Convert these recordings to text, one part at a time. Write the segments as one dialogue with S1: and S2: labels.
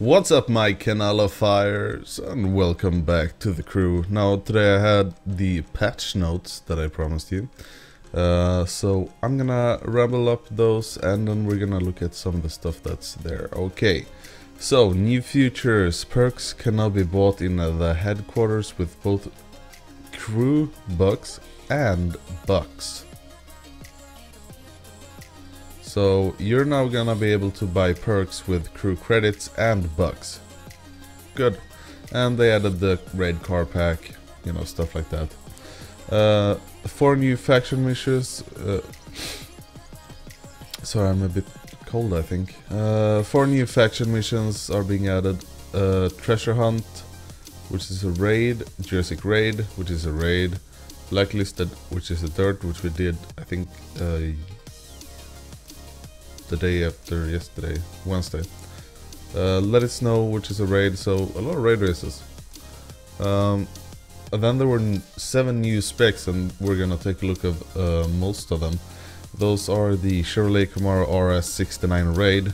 S1: What's up my Canallifiers and welcome back to the crew. Now today I had the patch notes that I promised you. Uh, so I'm gonna ramble up those and then we're gonna look at some of the stuff that's there. Okay, so new features. Perks can now be bought in uh, the headquarters with both crew bucks and bucks. So you're now gonna be able to buy perks with crew credits and bucks. Good. And they added the raid car pack, you know, stuff like that. Uh, four new faction missions. Uh, sorry, I'm a bit cold, I think. Uh, four new faction missions are being added. Uh, Treasure Hunt, which is a raid. Jurassic Raid, which is a raid. Blacklisted, which is a third, which we did, I think, uh, the day after yesterday, Wednesday. Uh, Let It Snow, which is a raid, so a lot of raid races. Um, and then there were seven new specs, and we're gonna take a look at uh, most of them. Those are the Chevrolet Camaro RS69 Raid,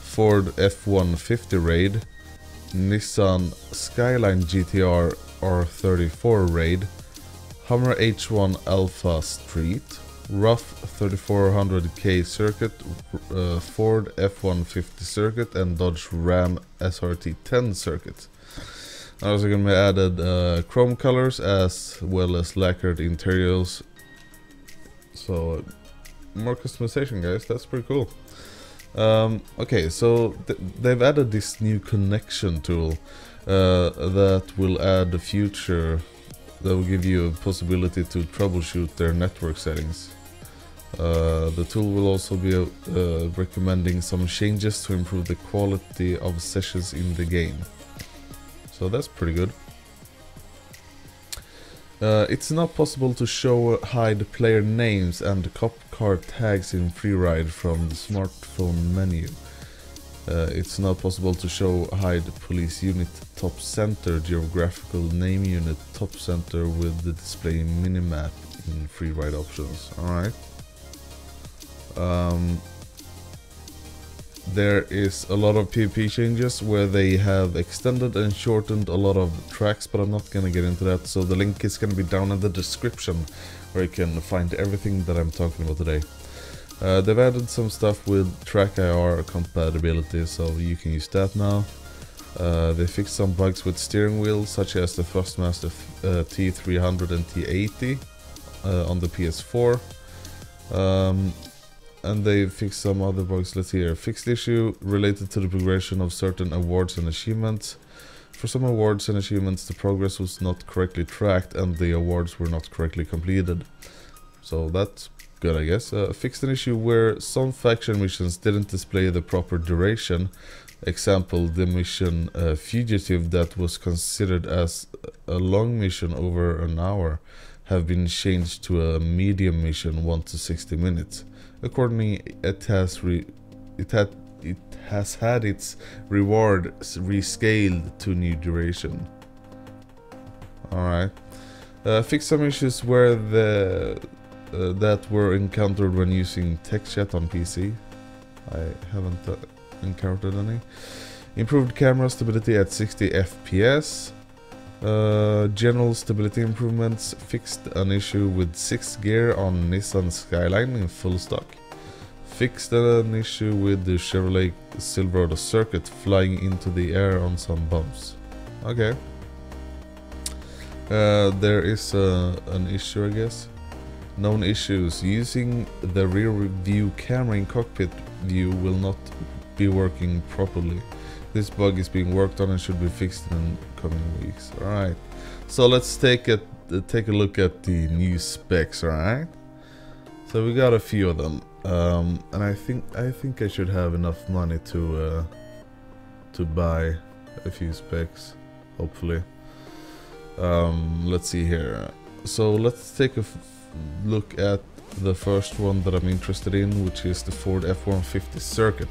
S1: Ford F150 Raid, Nissan Skyline GTR R34 Raid, Hummer H1 Alpha Street, RUF 3400K Circuit, uh, Ford F-150 Circuit and Dodge Ram SRT-10 Circuit. Also gonna be added uh, chrome colors as well as lacquered interiors. So more customization guys, that's pretty cool. Um, okay, so th they've added this new connection tool uh, that will add a future that will give you a possibility to troubleshoot their network settings. Uh, the tool will also be uh, recommending some changes to improve the quality of sessions in the game. So that's pretty good. Uh, it's not possible to show hide player names and cop car tags in Freeride from the smartphone menu. Uh, it's not possible to show hide police unit top center geographical name unit top center with the display minimap in Freeride options. Alright. Um, there is a lot of PvP changes where they have extended and shortened a lot of tracks, but I'm not gonna get into that. So the link is gonna be down in the description where you can find everything that I'm talking about today. Uh, they've added some stuff with TrackIR compatibility, so you can use that now. Uh, they fixed some bugs with steering wheels, such as the Thrustmaster uh, T300 and T80 uh, on the PS4. Um, and they fixed some other bugs. Let's here. Fixed issue related to the progression of certain awards and achievements. For some awards and achievements, the progress was not correctly tracked and the awards were not correctly completed. So that's good, I guess. Uh, fixed an issue where some faction missions didn't display the proper duration. Example, the mission uh, Fugitive that was considered as a long mission over an hour have been changed to a medium mission 1 to 60 minutes. Accordingly, it has it had it has had its reward rescaled to new duration. Alright. Uh, fix some issues where the uh, that were encountered when using text chat on PC. I haven't uh, encountered any. Improved camera stability at 60 FPS. Uh, general stability improvements fixed an issue with 6 gear on Nissan Skyline in full stock. Fixed an issue with the Chevrolet Silverado circuit flying into the air on some bumps. Okay. Uh, there is uh, an issue I guess. Known issues. Using the rear view camera in cockpit view will not be working properly. This bug is being worked on and should be fixed in the coming weeks. Alright. So let's take a take a look at the new specs, alright? So we got a few of them. Um, and I think I think I should have enough money to uh, to buy a few specs, hopefully. Um, let's see here. So let's take a look at the first one that I'm interested in, which is the Ford F-150 Circuit.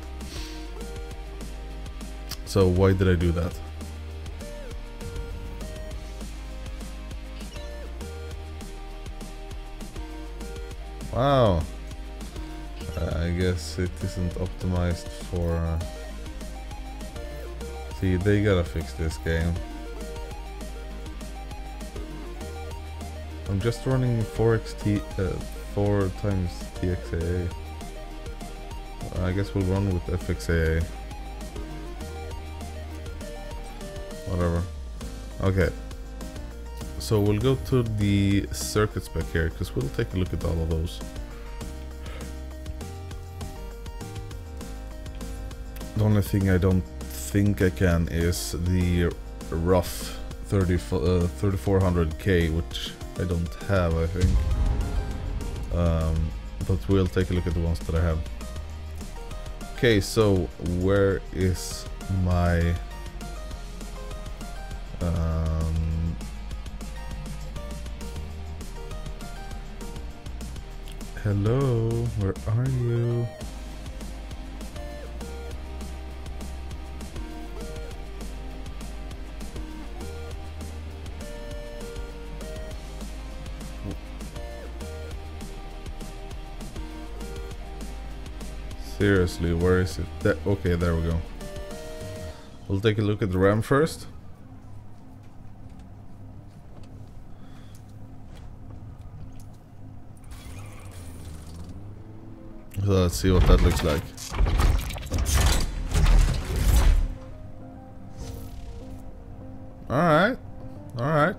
S1: So why did I do that? Wow. I guess it isn't optimized for... Uh, 4XT, they gotta fix this game. I'm just running 4XT, uh, 4 times TXAA. I guess we'll run with FXAA. Whatever. Okay. So we'll go to the circuits back here, because we'll take a look at all of those. The only thing I don't think I can is the RUF 30, uh, 3400K, which I don't have, I think. Um, but we'll take a look at the ones that I have. Okay, so where is my... hello, where are you? Seriously, where is it? That, okay, there we go. We'll take a look at the RAM first. Let's see what that looks like. Alright. Alright.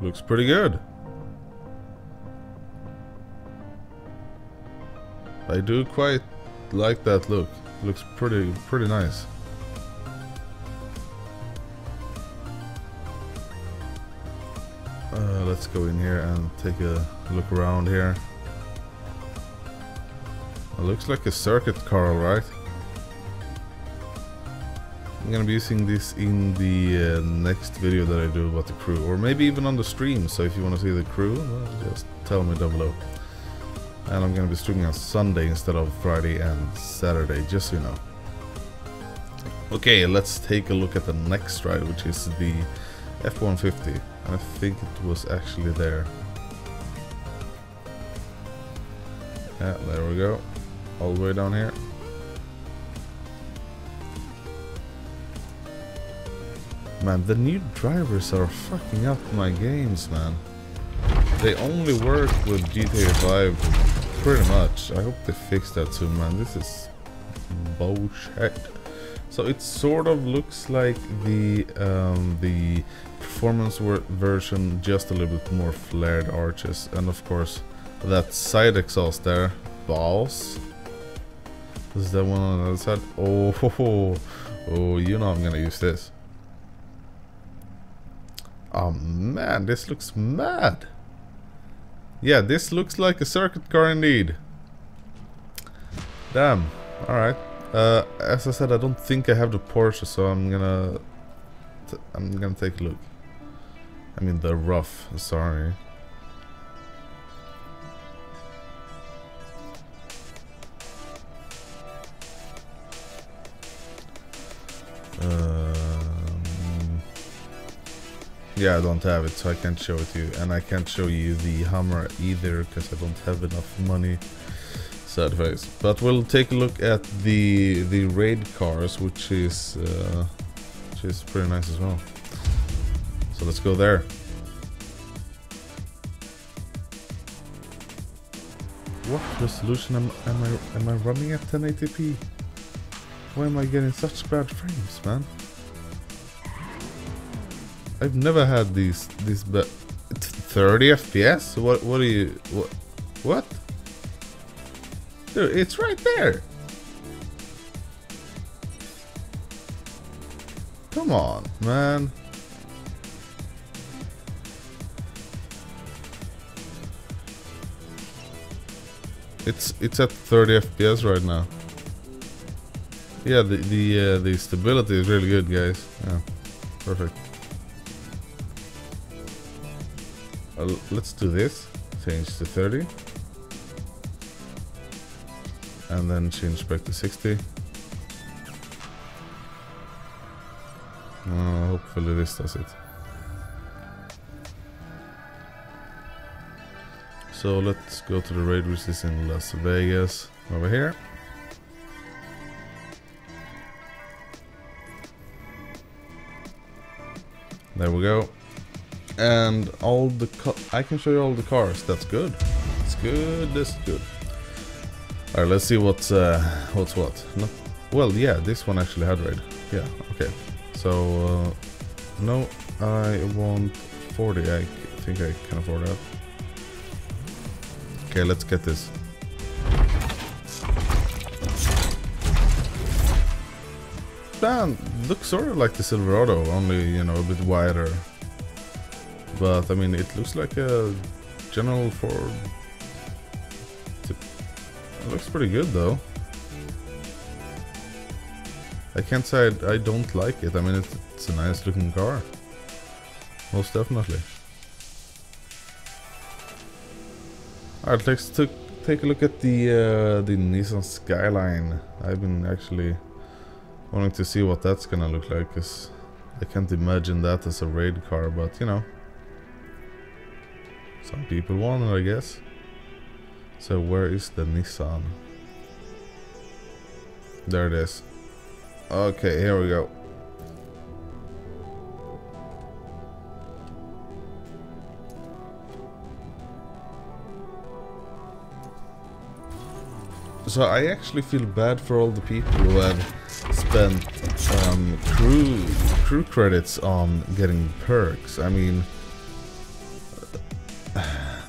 S1: Looks pretty good. I do quite like that look. Looks pretty pretty nice. Uh, let's go in here and take a look around here. It looks like a circuit car, right? I'm gonna be using this in the uh, next video that I do about the crew, or maybe even on the stream. So if you want to see the crew, well, just tell me down below. And I'm gonna be streaming on Sunday instead of Friday and Saturday, just so you know. Okay, let's take a look at the next ride, which is the F-150. I think it was actually there. Yeah, there we go. All the way down here. Man, the new drivers are fucking up my games, man. They only work with GTA 5 pretty much. I hope they fix that soon, man. This is bullshit. So it sort of looks like the um, the performance version, just a little bit more flared arches, and of course that side exhaust there, boss. Is that one on the other side? Oh, oh, oh, you know I'm gonna use this. Oh man, this looks mad. Yeah, this looks like a circuit car indeed. Damn. Alright. Uh, as I said, I don't think I have the Porsche, so I'm gonna... I'm gonna take a look. I mean the RUF, sorry. Yeah, I don't have it, so I can't show it to you. And I can't show you the Hummer either, because I don't have enough money. Sad face. But we'll take a look at the the raid cars, which is uh, which is pretty nice as well. So let's go there. What resolution am, am I am I running at 1080p? Why am I getting such bad frames, man? I've never had these these but 30 FPS. What what are you what what? Dude, it's right there. Come on, man. It's it's at 30 FPS right now. Yeah, the the uh, the stability is really good, guys. Yeah, perfect. Uh, let's do this. Change to 30. And then change back to 60. Uh, hopefully this does it. So let's go to the raid which is in Las Vegas over here. There we go. And all the I can show you all the cars. That's good. It's good. This is good. All right, let's see what's uh, what's what. Well, yeah, this one actually had raid. Yeah. Okay. So uh, no, I want 40. I think I can afford that. Okay, let's get this. Man, looks sort of like the Silverado, only, you know, a bit wider. But, I mean, it looks like a General Ford. It looks pretty good, though. I can't say I, I don't like it. I mean, it's, it's a nice looking car. Most definitely. Alright, let's take a look at the uh, the Nissan Skyline. I've been actually wanting to see what that's gonna look like, because I can't imagine that as a raid car, but you know. Some people want it, I guess. So where is the Nissan? There it is. Okay, here we go. So I actually feel bad for all the people who have spent um, crew crew credits on getting perks. I mean,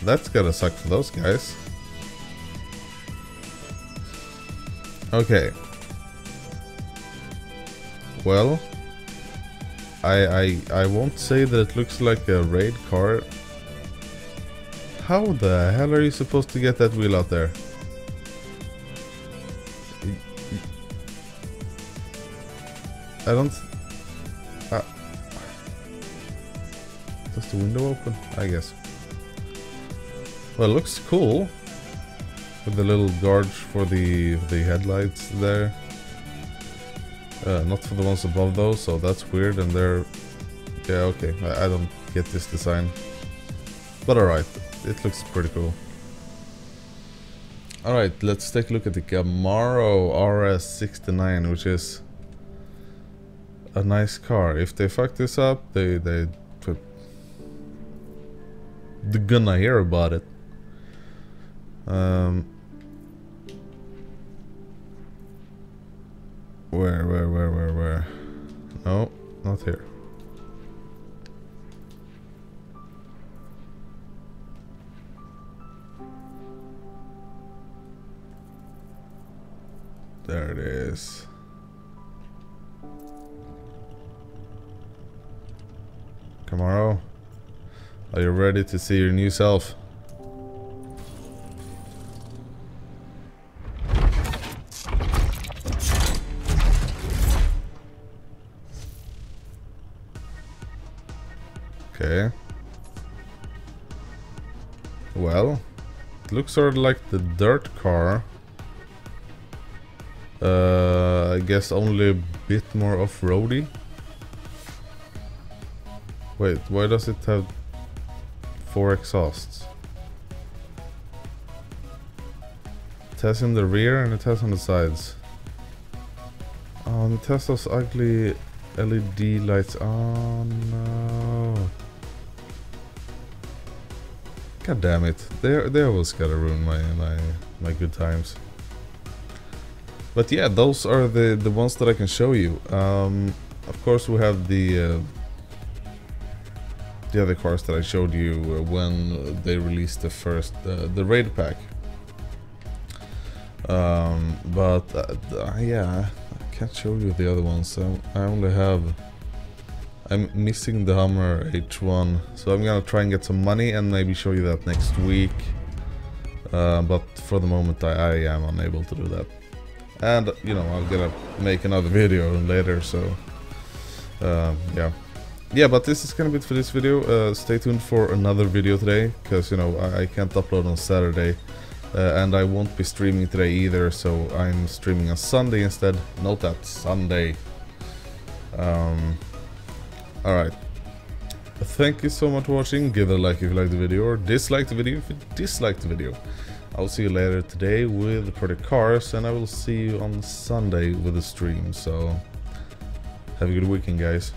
S1: that's gotta suck for those guys. Okay. Well, I I I won't say that it looks like a raid car. How the hell are you supposed to get that wheel out there? I don't... Uh, does the window open? I guess. Well, it looks cool. With the little gorge for the, the headlights there. Uh, not for the ones above though, so that's weird. And they're... Yeah, okay. I, I don't get this design. But alright. It looks pretty cool. Alright, let's take a look at the Camaro RS69, which is a nice car. If they fuck this up, they they they're gonna hear about it. Um, where, where, where, where, where? No, not here. There it is. Camaro, are you ready to see your new self? Okay. Well, it looks sort of like the dirt car. Uh, I guess only a bit more off-roady. Wait, why does it have four exhausts? It has in the rear and it has on the sides. Oh, and it has those ugly LED lights. Oh no. God damn it. They, they always gotta ruin my, my, my good times. But yeah, those are the, the ones that I can show you. Um, of course we have the... Uh, the other cars that I showed you uh, when they released the first, uh, the raid pack. Um, but uh, yeah, I can't show you the other ones. I, I only have, I'm missing the Hummer H1, so I'm gonna try and get some money and maybe show you that next week. Uh, but for the moment, I, I am unable to do that. And you know, I'm gonna make another video later, so uh, yeah yeah, but this is gonna be it for this video. Uh, stay tuned for another video today, because, you know, I, I, can't upload on Saturday. Uh, and I won't be streaming today either, so I'm streaming on Sunday instead. Note that, Sunday. Um, Alright. Thank you so much for watching. Give it a like if you liked the video, or dislike the video if you disliked the video. I'll see you later today with Project Cars, and I will see you on Sunday with the stream, so... Have a good weekend, guys.